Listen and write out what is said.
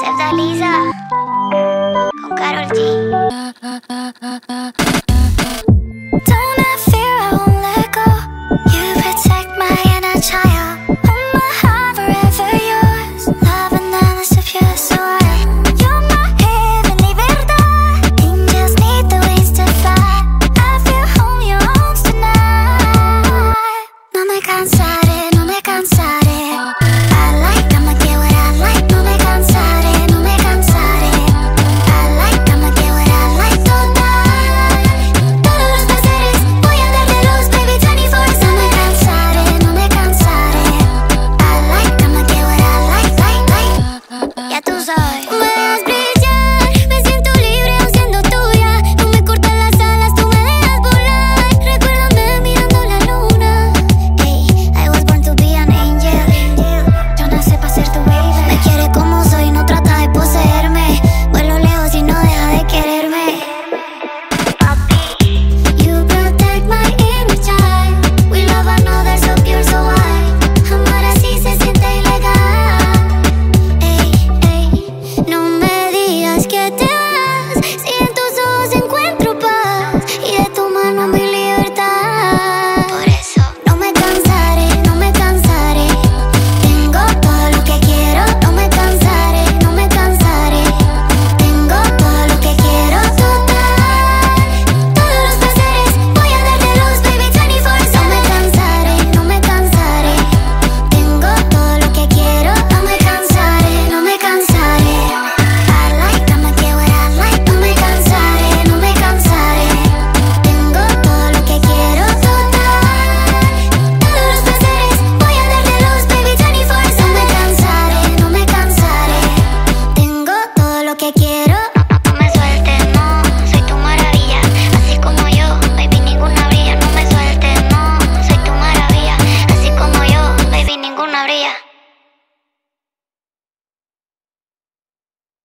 Septa Lisa com Carol G.